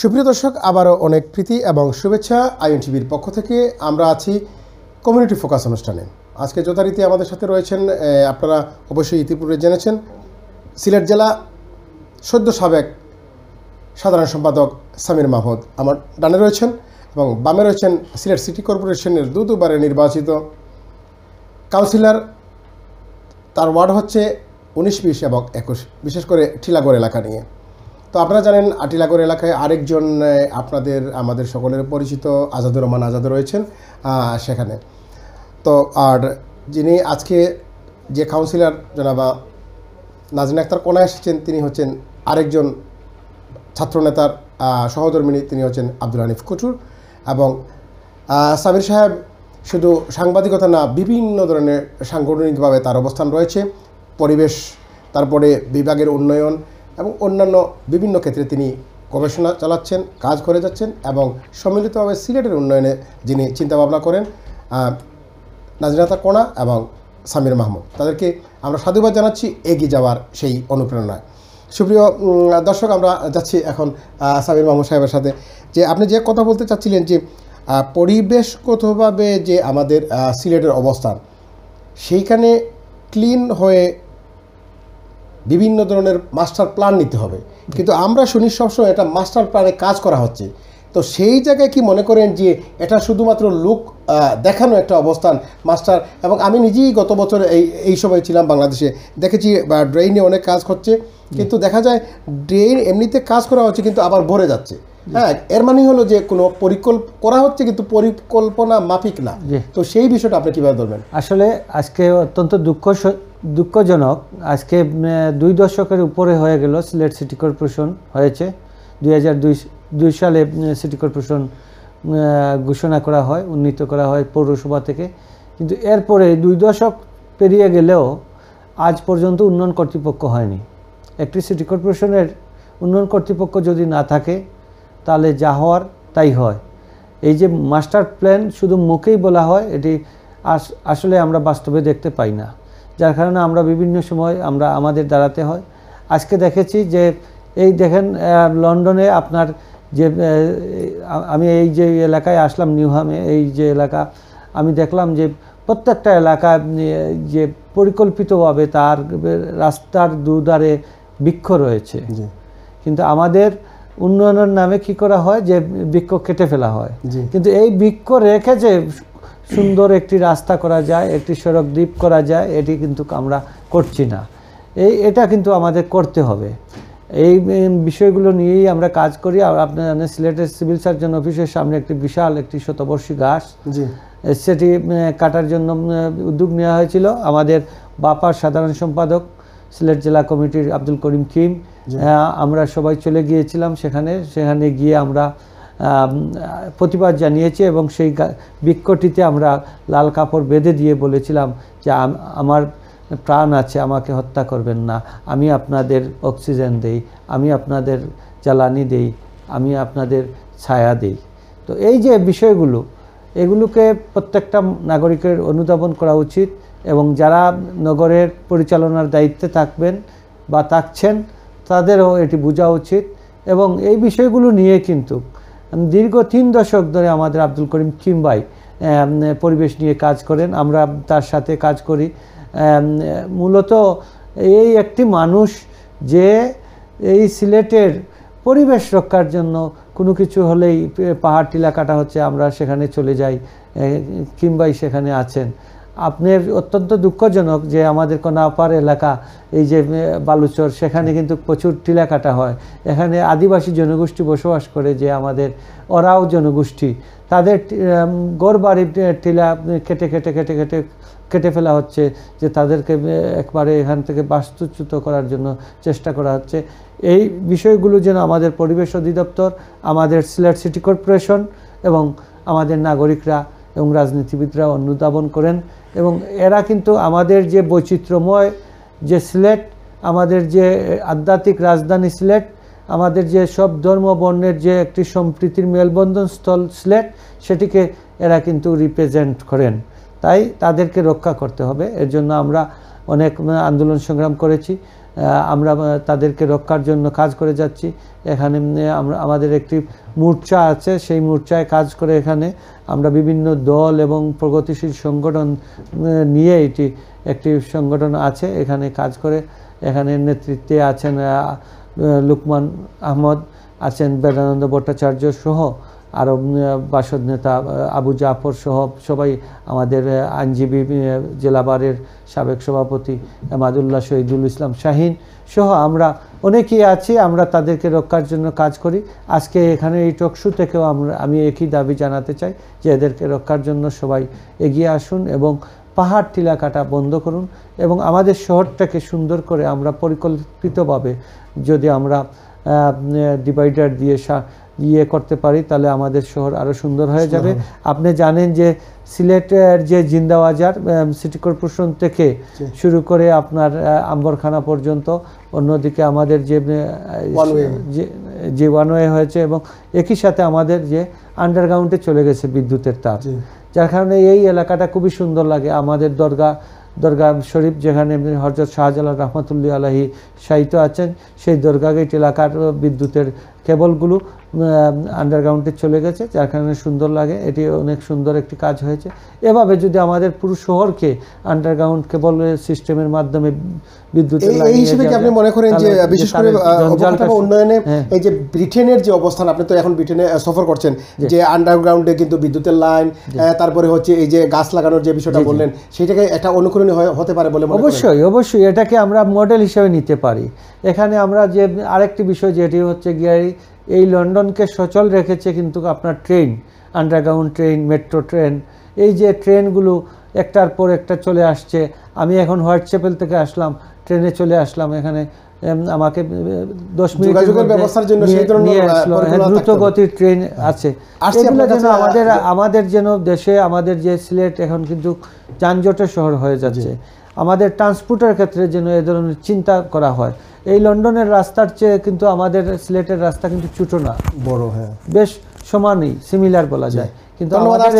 সুপ্রিয় দর্শক, আবারও অনেক প্রীতি এবং শুভেচ্ছা আইএন টিভির পক্ষ থেকে। আমরা আছি কমিউনিটি ফোকাস অনুষ্ঠানে। আজকে যথারীতি আমাদের সাথে রয়েছেন আপনারা অবশ্যই ইতিপূর্বে জেনেছেন, সিলেট জেলা সদ্য সাবেক সাধারণ সম্পাদক সামির মাহমুদ আমার ডানে রয়েছেন এবং বামে রয়েছেন সিলেট সিটি কর্পোরেশনের দু দুবারে নির্বাচিত কাউন্সিলর। তার ওয়ার্ড হচ্ছে উনিশ বিশ এবং একুশ, বিশেষ করে ঠিলাগড় এলাকা নিয়ে। তো আপনারা জানেন আটিলাগড় এলাকায় আরেকজন আপনাদের, আমাদের সকলের পরিচিত আজাদুর রহমান আজাদ রয়েছেন সেখানে। তো আর যিনি আজকে যে কাউন্সিলর জনাবা নাজরিন আক্তার কোনায় এসেছেন, তিনি হচ্ছেন আরেকজন ছাত্রনেতার সহধর্মিনী, তিনি হচ্ছেন আব্দুল হানিফ কুচুর এবং সাবির সাহেব শুধু সাংবাদিকতা না, বিভিন্ন ধরনের সাংগঠনিকভাবে তার অবস্থান রয়েছে। পরিবেশ, তারপরে বিভাগের উন্নয়ন এবং অন্যান্য বিভিন্ন ক্ষেত্রে তিনি গবেষণা চালাচ্ছেন, কাজ করে যাচ্ছেন এবং সম্মিলিতভাবে সিলেটের উন্নয়নে যিনি চিন্তাভাবনা করেন নাজরাতা কোনা এবং সামির মাহমুদ। তাদেরকে আমরা সাধুবাদ জানাচ্ছি, এগিয়ে যাওয়ার সেই অনুপ্রেরণায়। সুপ্রিয় দর্শক, আমরা যাচ্ছি এখন সামির মাহমুদ সাহেবের সাথে। যে আপনি যে কথা বলতে চাচ্ছিলেন যে পরিবেশগতভাবে যে আমাদের সিলেটের অবস্থান, সেইখানে ক্লিন হয়ে বিভিন্ন ধরনের মাস্টার প্ল্যান নিতে হবে। কিন্তু আমরা শুনি সবসময় এটা মাস্টার প্ল্যানে কাজ করা হচ্ছে। তো সেই জায়গায় কি মনে করেন যে এটা শুধুমাত্র লুক দেখানো একটা অবস্থান মাস্টার এবং আমি নিজেই গত বছর এই এই সময় ছিলাম বাংলাদেশে। দেখেছি ড্রেইনে অনেক কাজ হচ্ছে। কিন্তু দেখা যায় ড্রেইন এমনিতে কাজ করা হচ্ছে কিন্তু আবার ভরে যাচ্ছে। হ্যাঁ এর মানে হলো যে কোনো পরিকল্প করা হচ্ছে কিন্তু পরিকল্পনা মাফিক না। তো সেই বিষয়টা আপনি কীভাবে ধরবেন? আসলে আজকে অত্যন্ত দুঃখ দুঃখজনক, আজকে দুই দশকের উপরে হয়ে গেল সিলেট সিটি কর্পোরেশন হয়েছে। দুই সালে সিটি কর্পোরেশন ঘোষণা করা হয়, উন্নীত করা হয় পৌরসভা থেকে। কিন্তু এরপরে দুই দশক পেরিয়ে গেলেও আজ পর্যন্ত উন্নয়ন কর্তৃপক্ষ হয়নি। একটি সিটি কর্পোরেশনের উন্নয়ন কর্তৃপক্ষ যদি না থাকে, তাহলে যা হওয়ার তাই হয়। এই যে মাস্টার প্ল্যান শুধু মুখেই বলা হয়, এটি আস- আসলে আমরা বাস্তবে দেখতে পাই না। যার কারণে আমরা বিভিন্ন সময় আমরা আমাদের দাঁড়াতে হয়। আজকে দেখেছি যে এই দেখেন লন্ডনে আপনার যে আমি এই যে এলাকায় আসলাম নিউহামে এই যে এলাকা আমি দেখলাম যে প্রত্যেকটা এলাকা যে পরিকল্পিতভাবে তার রাস্তার দুধারে বৃক্ষ রয়েছে। কিন্তু আমাদের উন্নয়নের নামে কি করা হয়? যে বৃক্ষ কেটে ফেলা হয়। কিন্তু এই বৃক্ষ রেখে যে সুন্দর একটি রাস্তা করা যায় একটি সড়ক দ্বীপ করা যায় এটি কিন্তু আমরা করছি না। এই এটা কিন্তু আমাদের করতে হবে। এই বিষয়গুলো নিয়েই আমরা কাজ করি। আর আপনার জানেন সিলেটের সিভিল সার্জন অফিসের সামনে একটি বিশাল একটি শতবর্ষী গাছ সেটি কাটার জন্য উদ্যোগ নেওয়া হয়েছিল। আমাদের বাপার সাধারণ সম্পাদক সিলেট জেলা কমিটির আব্দুল করিম কিম আমরা সবাই চলে গিয়েছিলাম সেখানে। সেখানে গিয়ে আমরা আম, প্রতিবাদ জানিয়েছে এবং সেই বৃক্ষটিতে আমরা লাল কাপড় বেঁধে দিয়ে বলেছিলাম যে আমার প্রাণ আছে, আমাকে হত্যা করবেন না। আমি আপনাদের অক্সিজেন দেই, আমি আপনাদের জ্বালানি দেই, আমি আপনাদের ছায়া দেই। তো এই যে বিষয়গুলো, এগুলোকে প্রত্যেকটা নাগরিকের অনুধাবন করা উচিত এবং যারা নগরের পরিচালনার দায়িত্বে থাকবেন বা থাকছেন, তাদেরও এটি বোঝা উচিত এবং এই বিষয়গুলো নিয়ে কিন্তু দীর্ঘ তিন দশক ধরে আমাদের আব্দুল করিম কিমবাই পরিবেশ নিয়ে কাজ করেন। আমরা তার সাথে কাজ করি। মূলত এই একটি মানুষ যে এই সিলেটের পরিবেশ রক্ষার জন্য কোনো কিছু হলেই পাহাড় টিলা কাটা হচ্ছে, আমরা সেখানে চলে যাই। কিংবাই সেখানে আছেন। আপনার অত্যন্ত দুঃখজনক যে আমাদের কোনাপার এলাকা, এই যে বালুচর, সেখানে কিন্তু প্রচুর টিলা কাটা হয়। এখানে আদিবাসী জনগোষ্ঠী বসবাস করে যে আমাদের ওরাও জনগোষ্ঠী। তাদের গড় বাড়ির টিলা কেটে কেটে কেটে কেটে কেটে ফেলা হচ্ছে যে তাদেরকে একবারে এখান থেকে বাস্তুচ্যুত করার জন্য চেষ্টা করা হচ্ছে। এই বিষয়গুলো যেন আমাদের পরিবেশ অধিদপ্তর, আমাদের সিলেট সিটি কর্পোরেশন এবং আমাদের নাগরিকরা এবং রাজনীতিবিদরা অনুধাবন করেন। এবং এরা কিন্তু আমাদের যে বৈচিত্র্যময় যে সিলেট, আমাদের যে আধ্যাত্মিক রাজধানী সিলেট, আমাদের যে সব ধর্ম বর্ণের যে একটি সম্প্রীতির মেলবন্ধন স্থল সিলেট, সেটিকে এরা কিন্তু রিপ্রেজেন্ট করেন। তাই তাদেরকে রক্ষা করতে হবে। এর জন্য আমরা অনেক আন্দোলন সংগ্রাম করেছি। আমরা তাদেরকে রক্ষার জন্য কাজ করে যাচ্ছি। এখানে আমরা, আমাদের একটি মোর্চা আছে, সেই মোর্চায় কাজ করে এখানে আমরা বিভিন্ন দল এবং প্রগতিশীল সংগঠন নিয়ে এটি একটি সংগঠন আছে, এখানে কাজ করে এখানে নেতৃত্বে আছেন লুকমান আহমদ, আছেন বেদানন্দ ভট্টাচার্য সহ আরও বাসদ নেতা আবু জাফর সহ সবাই আমাদের আইনজীবী আহ, জেলা বারের সাবেক সভাপতি মাদুল্লাহ শহীদুল ইসলাম শাহিন সহ আমরা অনেকেই আছি আমরা তাদেরকে রক্ষার জন্য কাজ করি। আজকে এখানে এই টকশু থেকেও আমরা আমি একই দাবি জানাতে চাই যে এদেরকে রক্ষার জন্য সবাই এগিয়ে আসুন এবং পাহাড় টিলা কাটা বন্ধ করুন এবং আমাদের শহরটাকে সুন্দর করে আমরা পরিকল্পিতভাবে যদি আমরা ডিভাইডার দিয়ে ইয়ে করতে পারি তাহলে আমাদের শহর আরও সুন্দর হয়ে যাবে। আপনি জানেন যে সিলেটের যে জিন্দাবাজার সিটি কর্পোরেশন থেকে শুরু করে আপনার আম্বরখানা পর্যন্ত অন্যদিকে আমাদের যে যে ওয়ানওয়ে হয়েছে এবং একই সাথে আমাদের যে আন্ডারগ্রাউন্ডে চলে গেছে বিদ্যুতের তার। যার কারণে এই এলাকাটা খুবই সুন্দর লাগে। আমাদের দরগা দরগা শরীফ যেখানে হজরত শাহজালাল রহমতুল্লি আলহী শায়িত আছেন সেই দরগা গেট এলাকার বিদ্যুতের কেবলগুলো আন্ডারগ্রাউন্ডে চলে গেছে যার কারণে সুন্দর লাগে। এটি অনেক সুন্দর একটি কাজ হয়েছে। এভাবে যদি আমাদের পুরো শহরকে আন্ডারগ্রাউন্ড কেবল সিস্টেমের মাধ্যমে বিদ্যুতের এই- হিসেবে কি আপনি মনে করেন যে বিশেষ করে অবকাঠামো উন্নয়নে হ্যাঁ। এই যে ব্রিটেনের যে অবস্থান আপনি তো এখন ব্রিটেনে সফর করছেন যে আন্ডারগ্রাউন্ডে কিন্তু বিদ্যুতের লাইন তারপরে হচ্ছে এই যে গাছ লাগানোর যে বিষয়টা বললেন সেটাকে একটা অনুকরণীয় হতে পারে বলে অবশ্যই অবশ্যই। এটাকে আমরা মডেল হিসেবে নিতে পারি। এখানে আমরা যে আরেকটি বিষয় যেটি হচ্ছে গিয়ে এই- লন্ডনকে সচল রেখেছে কিন্তু আপনার train underground train metro train. এই যে ট্রেনগুলো একটার পর একটা চলে আসছে আমি এখন হোয়াটসঅ্যাপেল থেকে আসলাম ট্রেনে চলে আসলাম এখানে আমাকে দশ সেই নিয়ে- আসলো। হ্যাঁ, দ্রুত গতির ট্রেন আছে। এগুলো যেন আমাদের আমাদের যেন দেশে আমাদের যে সিলেট এখন কিন্তু যানজটের শহর হয়ে যাচ্ছে। আমাদের ট্রান্সপোর্টের ক্ষেত্রে যেন এ ধরনের চিন্তা করা হয়। এই লন্ডনের রাস্তার চেয়ে কিন্তু আমাদের সিলেটের রাস্তা কিন্তু ছোটো না। বড় হ্যাঁ। বেশ সমানই সিমিলার বলা যায়। কিন্তু আমাদের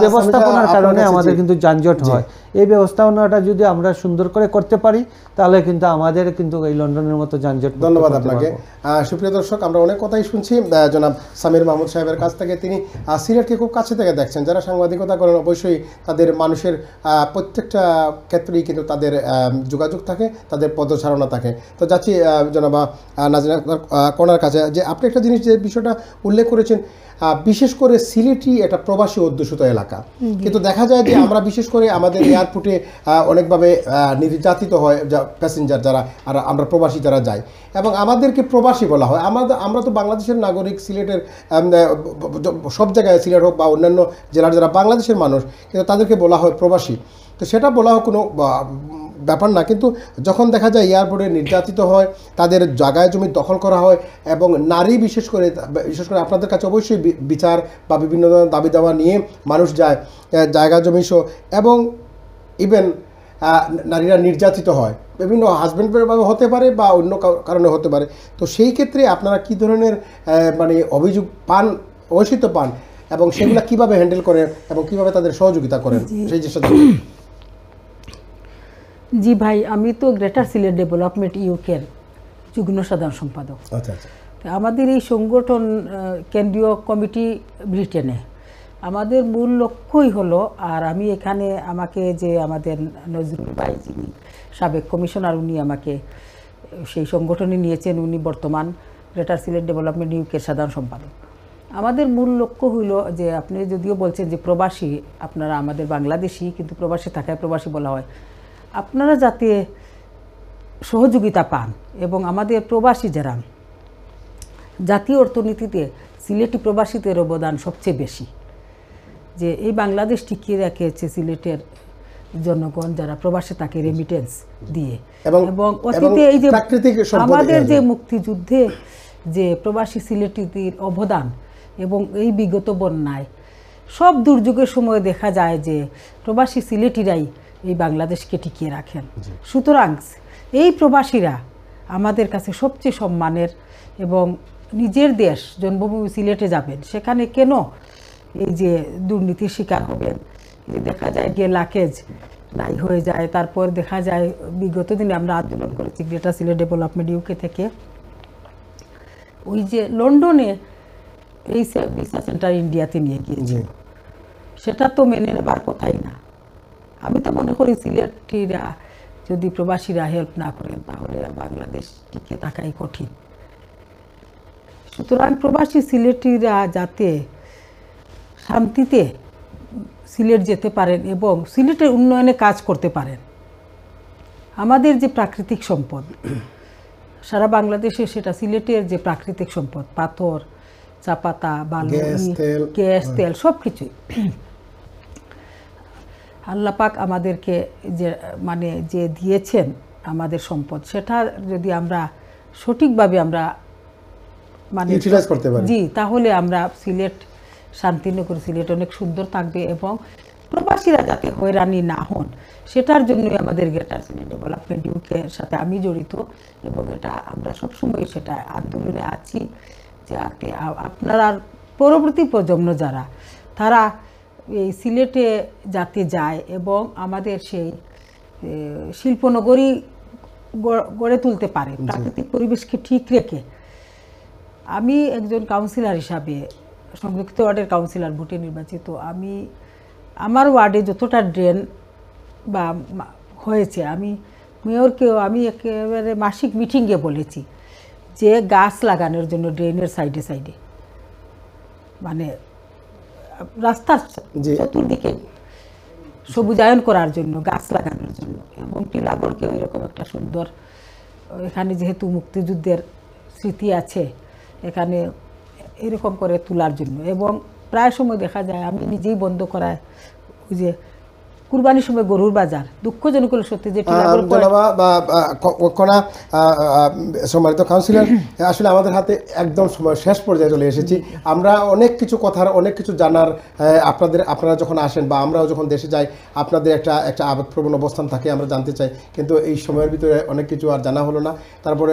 ব্যবস্থাপনার কারণে আমাদের কিন্তু যানজট হয়। এই ব্যবস্থাপনাটা যদি আমরা সুন্দর করে করতে পারি তাহলে কিন্তু আমাদের কিন্তু এই লন্ডনের মতো যানজট ধন্যবাদ আপনাকে। আহ, সুপ্রিয় দর্শক আমরা অনেক কথাই শুনছি। জনাব সামির মাহমুদ সাহেবের কাছ থেকে তিনি সিলেটকে খুব কাছে থেকে দেখছেন। যারা সাংবাদিকতা করেন অবশ্যই তাদের মানুষের প্রত্যেকটা ক্ষেত্রেই কিন্তু তাদের আহ, যোগাযোগ থাকে তাদের পদচারণা থাকে। তো যাচ্ছি আহ, জনাব আহ, কোনার কাছে। যে আপনি একটা জিনিস যে বিষয়টা উল্লেখ করেছেন আহ, বিশেষ করে সিলেটই একটা প্রবাসী অধ্যুষিত এলাকা। কিন্তু দেখা যায় যে আমরা বিশেষ করে আমাদের এয়ারপোর্টে অনেকভাবে নির্যাতিত হয় প্যাসেঞ্জার যারা, আর আমরা প্রবাসী যারা যাই। এবং আমাদেরকে প্রবাসী বলা হয়। আমাদের, আমরা তো বাংলাদেশের নাগরিক, সিলেটের সব জায়গায় সিলেট হোক বা অন্যান্য জেলার যারা বাংলাদেশের মানুষ, কিন্তু তাদেরকে বলা হয় প্রবাসী। তো সেটা বলা হয় কোনো ব্যাপার না। কিন্তু যখন দেখা যায় এয়ারপোর্টে নির্যাতিত হয়, তাদের জায়গায় জমি দখল করা হয় এবং নারী বিশেষ করে বিশেষ করে আপনাদের কাছে অবশ্যই বিচার বা বিভিন্ন ধরনের দাবি দাওয়া নিয়ে মানুষ যায় জায়গা জমি সহ। এবং ইভেন নারীরা নির্যাতিত হয়। বিভিন্ন হাজব্যান্ডভাবে হতে পারে বা অন্য কারো- কারণে হতে পারে। তো সেই ক্ষেত্রে আপনারা কি ধরনের মানে অভিযোগ পান অবশ্যই তো পান? এবং সেগুলো কীভাবে হ্যান্ডেল করেন এবং কীভাবে তাদের সহযোগিতা করেন? সেই জিনিসটা জানতে। জি ভাই আমি তো গ্রেটার সিলেট ডেভেলপমেন্ট ইউকের যুগ্ম সাধারণ সম্পাদক। আচ্ছা আচ্ছা। আমাদের এই সংগঠন কেন্দ্রীয় কমিটি ব্রিটেনে। আমাদের মূল লক্ষ্যই হলো, আর আমি এখানে আমাকে যে আমাদের নজরুল ভাই যিনি সাবেক কমিশনার, উনি আমাকে, সেই সংগঠনে নিয়েছেন, উনি বর্তমান গ্রেটার সিলেট ডেভেলপমেন্ট ইউকের সাধারণ সম্পাদক। আমাদের মূল লক্ষ্য হইল যে আপনি যদিও বলছেন যে প্রবাসী, আপনারা আমাদের বাংলাদেশি, কিন্তু প্রবাসী থাকায় প্রবাসী বলা হয়। আপনারা যাতে সহযোগিতা পান এবং আমাদের প্রবাসী যারা, জাতীয় অর্থনীতিতে সিলেটি প্রবাসীদের অবদান সবচেয়ে বেশি। যে এই বাংলাদেশ টিকিয়ে রেখেছে সিলেটের জনগণ যারা প্রবাসে থাকে রেমিটেন্স দিয়ে। এবং অতীতে এই যে আমাদের যে মুক্তিযুদ্ধে যে প্রবাসী সিলেটিদের অবদান এবং এই বিগত বন্যায় সব দুর্যোগের সময় দেখা যায় যে প্রবাসী সিলেটিরাই এই বাংলাদেশকে টিকিয়ে রাখেন। সুতরাং এই প্রবাসীরা আমাদের কাছে সবচেয়ে সম্মানের এবং নিজের দেশ জন্মভূমি সিলেটে যাবেন সেখানে কেন এই যে দুর্নীতির শিকার হবেন। দেখা যায় গিয়ে লাকেজ নাই হয়ে যায় তারপর দেখা যায় বিগত দিনে আমরা আন্দোলন করেছি গ্রেটার সিলেট ডেভেলপমেন্ট ইউকে থেকে। ওই যে লন্ডনে এই ভিসা সেন্টার ইন্ডিয়াতে নিয়ে গিয়েছে। সেটা তো মেনে নেবার কথাই না। আমি তো মনে করি সিলেটিরা যদি প্রবাসীরা হেল্প না করেন তাহলে বাংলাদেশ টিকে থাকাই কঠিন। সুতরাং প্রবাসী সিলেটিরা যাতে শান্তিতে সিলেট যেতে পারেন এবং সিলেটের উন্নয়নে কাজ করতে পারেন। আমাদের যে প্রাকৃতিক সম্পদ সারা বাংলাদেশে সেটা সিলেটের যে প্রাকৃতিক সম্পদ পাথর চা পাতা বালু গ্যাস, তেল, সব কিছুই আল্লাপাক আমাদেরকে যে মানে যে দিয়েছেন আমাদের সম্পদ সেটা যদি আমরা সঠিকভাবে আমরা মানে জি তাহলে আমরা সিলেট শান্তিনগর সিলেট অনেক সুন্দর থাকবে এবং প্রবাসীরা যাতে হয়রানি না হন সেটার জন্যই আমাদের সিলেট ডেভেলপমেন্ট ইউকের সাথে আমি জড়িত এবং এটা আমরা সবসময় সেটা আন্দোলনে আছি যাতে আপনারা পরবর্তী প্রজন্ম যারা তারা এই সিলেটে যাতে যায় এবং আমাদের সেই শিল্পনগরী গড়ে তুলতে পারে। প্রাকৃতিক পরিবেশকে ঠিক রেখে আমি একজন কাউন্সিলর হিসাবে সংরক্ষিত ওয়ার্ডের কাউন্সিলর ভোটে নির্বাচিত। আমি আমার ওয়ার্ডে যতটা ড্রেন বা হয়েছে আমি মেয়রকেও আমি একেবারে মাসিক মিটিংয়ে বলেছি যে গাছ লাগানোর জন্য ড্রেনের সাইডে সাইডে। মানে রাস্তার চতুর্দিকে সবুজায়ন করার জন্য গাছ লাগানোর জন্য। এবং টিলাগড়কেও এরকম একটা সুন্দর এখানে যেহেতু মুক্তিযুদ্ধের স্মৃতি আছে এখানে এরকম করে তোলার জন্য। এবং প্রায় সময় দেখা যায় আমি নিজেই বন্ধ করায় যে কুরবানির সময় গরুর বাজার। দুঃখজনক হলো সত্যি যে সম্মানিত কাউন্সিলর আসলে আমাদের হাতে একদম সময় শেষ পর্যায়ে চলে এসেছি। আমরা অনেক কিছু কথার অনেক কিছু জানার আপনাদের আপনারা যখন আসেন বা আমরাও যখন দেশে যাই আপনাদের একটা একটা আবেগপ্রবণ অবস্থান থাকে আমরা জানতে চাই। কিন্তু এই সময়ের ভিতরে অনেক কিছু আর জানা হলো না। তারপরে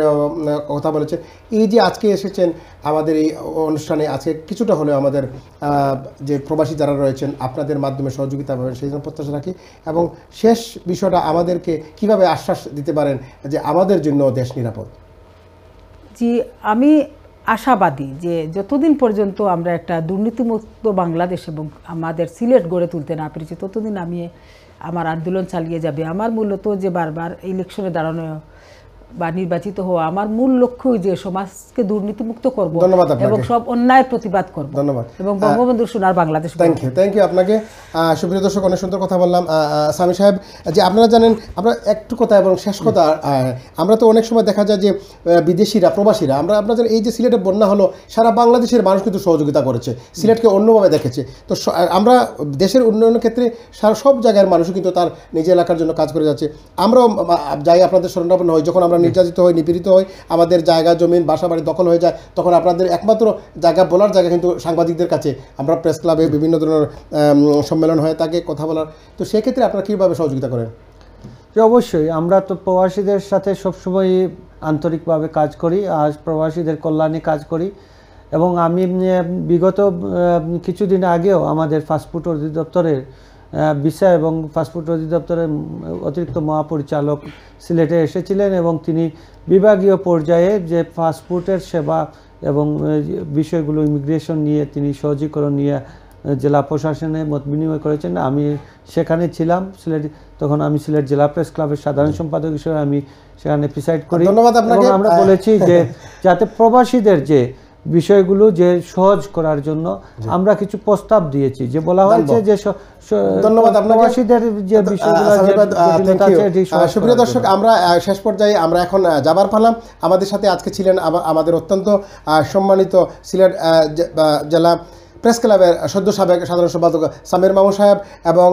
কথা বলেছে এই যে আজকে এসেছেন আমাদের এই অনুষ্ঠানে আজকে কিছুটা হলেও আমাদের যে প্রবাসী যারা রয়েছেন আপনাদের মাধ্যমে সহযোগিতা পাবেন সেই জন্য প্রত্যাশা রাখি এবং শেষ বিষয়টা আমাদেরকে কীভাবে আশ্বাস দিতে পারেন যে আমাদের জন্য দেশ নিরাপদ? জি, আমি আশাবাদী যে যতদিন পর্যন্ত আমরা একটা দুর্নীতিমুক্ত বাংলাদেশ এবং আমাদের সিলেট গড়ে তুলতে না পেরেছি, ততদিন আমি আমার আন্দোলন চালিয়ে যাবে। আমার মূলত যে বারবার ইলেকশনে দাঁড়ানো বা নির্বাচিত হওয়া আমার মূল লক্ষ্যই যে সমাজকে দুর্নীতিমুক্ত করব ধন্যবাদ এবং সব অন্যায় প্রতিবাদ করব। ধন্যবাদ। এবং বঙ্গবন্ধুর সোনার Bangladesh thank you thank you আপনাকে। সুপ্রিয় দর্শক অনেক সুন্দর কথা বললাম। সামি সাহেব যে আপনারা জানেন আমরা একটু কথা এবং শেষ কথা আমরা তো অনেক সময় দেখা যায় যে বিদেশিরা প্রবাসীরা আমরা আপনাদের এই যে সিলেটে বন্যা হলো সারা বাংলাদেশের মানুষ কিন্তু সহযোগিতা করেছে সিলেটকে অন্যভাবে দেখেছে। তো আমরা দেশের উন্নয়নের ক্ষেত্রে সারা সব জায়গার মানুষ কিন্তু তার নিজ এলাকার জন্য কাজ করে যাচ্ছে। আমরাও যাই আপনাদের স্মরণাপন্ন হই যখন আমরা নির্যাতিত হই নিপীড়িত হই আমাদের জায়গা জমিন বাসা বাড়ি দখল হয়ে যায় তখন আপনাদের একমাত্র জায়গা বলার জায়গা কিন্তু সাংবাদিকদের কাছে। আমরা প্রেস ক্লাবে বিভিন্ন ধরনের সম্মেলন হয়ে থাকে কথা বলার। তো সেক্ষেত্রে আপনারা কীভাবে সহযোগিতা করেন? যে অবশ্যই। আমরা তো প্রবাসীদের সাথে সবসময় আন্তরিকভাবে কাজ করি আর প্রবাসীদের কল্যাণে কাজ করি। এবং আমি বিগত কিছুদিন আগেও আমাদের ফাস্টফুড অধিদপ্তরের ভিসা এবং ফাস্টফুড অধিদপ্তরের অতিরিক্ত মহাপরিচালক সিলেটে এসেছিলেন এবং তিনি বিভাগীয় পর্যায়ে যে ফাস্টফুডের সেবা এবং বিষয়গুলো ইমিগ্রেশন নিয়ে তিনি সহজীকরণ নিয়ে জেলা প্রশাসনে মত বিনিময় করেছেন। আমি সেখানে ছিলাম সিলেট তখন আমি সিলেট জেলা প্রেস ক্লাবের সাধারণ সম্পাদক হিসেবে আমি সেখানে প্রিসাইড করি ধন্যবাদ আমরা বলেছি যে যাতে প্রবাসীদের যে বিষয়গুলো যে সহজ করার জন্য আমরা কিছু প্রস্তাব দিয়েছি যে বলা হয়েছে যে ধন্যবাদ আপনাকে। যে বিষয়গুলো সুপ্রিয় দর্শক আমরা শেষ পর্যায়ে আমরা এখন যাবার পারলাম আমাদের সাথে আজকে ছিলেন আমাদের অত্যন্ত সম্মানিত সিলেট জেলা প্রেস ক্লাবের সদ্য সাবেক সাধারণ সম্পাদক সামির মামু সাহেব এবং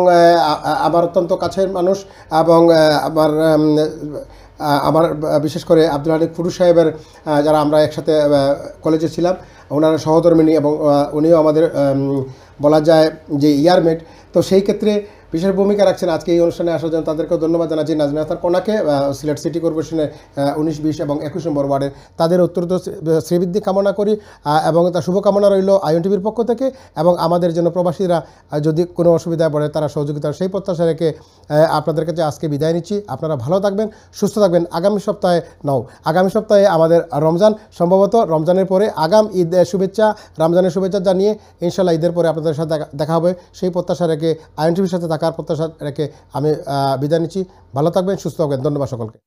আমার অত্যন্ত কাছের মানুষ এবং আমার আমার বিশেষ করে আব্দুল আলী ফুরু সাহেবের যারা আমরা একসাথে কলেজে ছিলাম, ওনার সহধর্মিনী এবং উনিও আমাদের বলা যায় যে ইয়ারমেট। তো সেই ক্ষেত্রে বিশেষ ভূমিকা রাখছেন আজকে এই অনুষ্ঠানে আসার জন্য তাদেরকেও ধন্যবাদ জানাচ্ছি। নাজমিয়া আক্তার কোনাকে সিলেট সিটি কর্পোরেশনের উনিশ, বিশ এবং একুশ নম্বর ওয়ার্ডের তাদের অত্যন্ত শ্রীবৃদ্ধি কামনা করি এবং তার শুভকামনা রইল আইএনটিভির পক্ষ থেকে এবং আমাদের জন্য প্রবাসীরা যদি কোনো অসুবিধায় পড়ে তারা সহযোগিতা, সেই প্রত্যাশা রেখে আপনাদের কাছে আজকে বিদায় নিচ্ছি। আপনারা ভালো থাকবেন, সুস্থ থাকবেন। আগামী সপ্তাহে, নাও, আগামী সপ্তাহে আমাদের রমজান, সম্ভবত রমজানের পরে আগাম ঈদ শুভেচ্ছা, রমজানের শুভেচ্ছা জানিয়ে ইনশাল্লাহ ঈদের পরে আপনাদের সাথে দেখা- হবে। সেই প্রত্যাশা রেখে আইএনটিভির সাথে থাকার প্রত্যাশা রেখে আমি বিদায় নিচ্ছি। ভালো থাকবেন সুস্থ থাকবেন। ধন্যবাদ সকলকে।